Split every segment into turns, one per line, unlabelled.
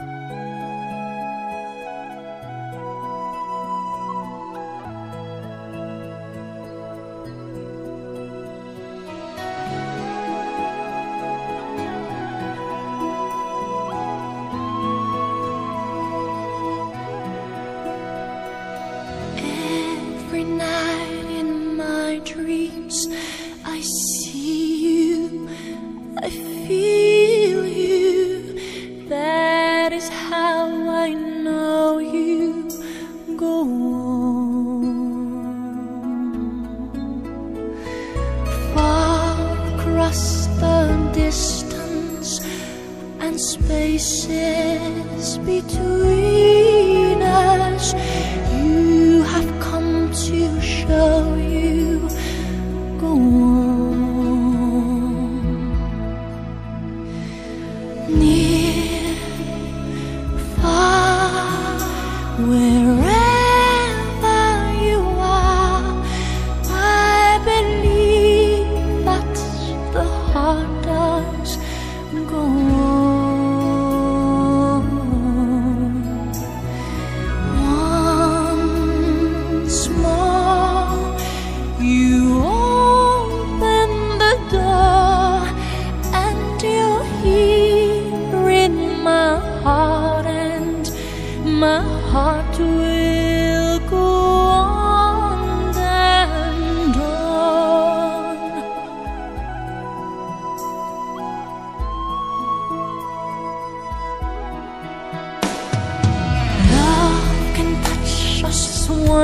Música That is how I know you go on. Far across the distance and spaces between.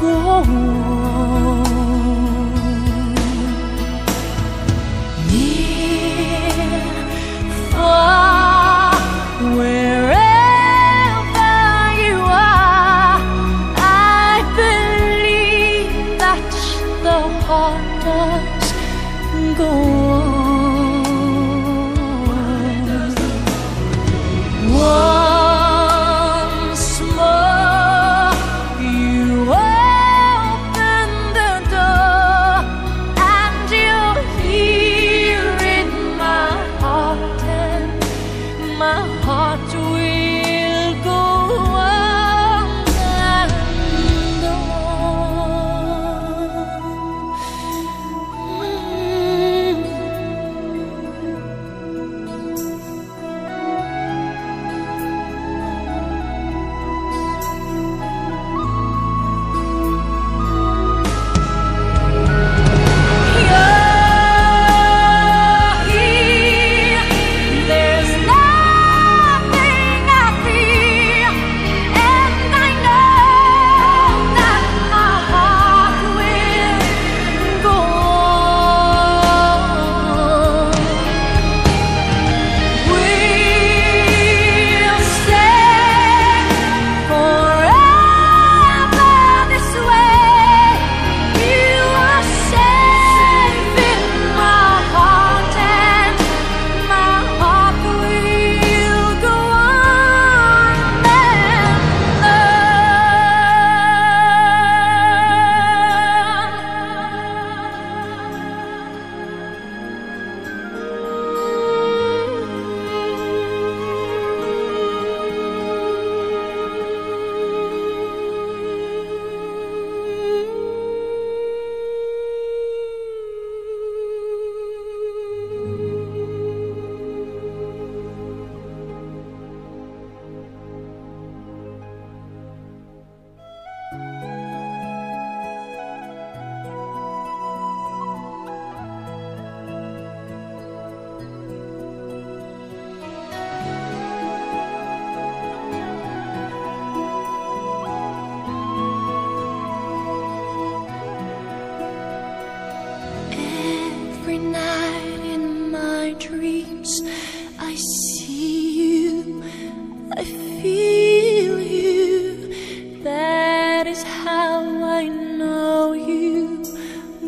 过我。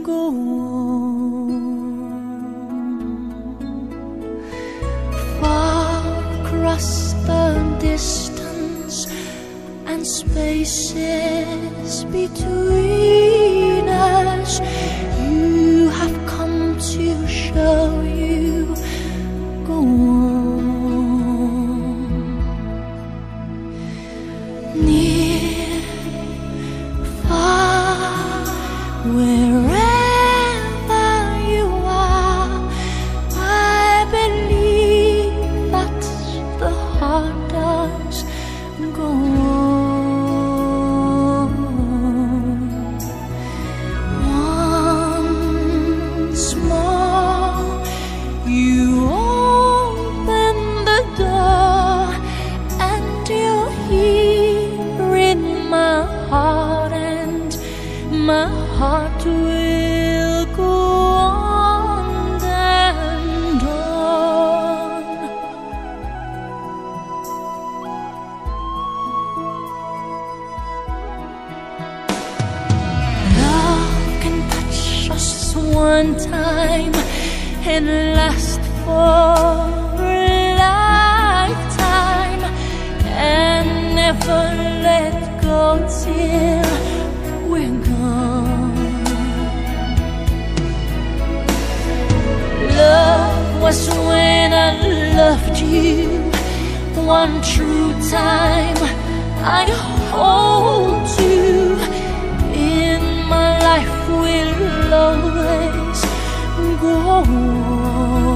go on. Far across the distance and spaces between us, you have come to show one time and last for a lifetime and never let go till we're gone. Love was when I loved you one true time. I hold you in my life will always 过我。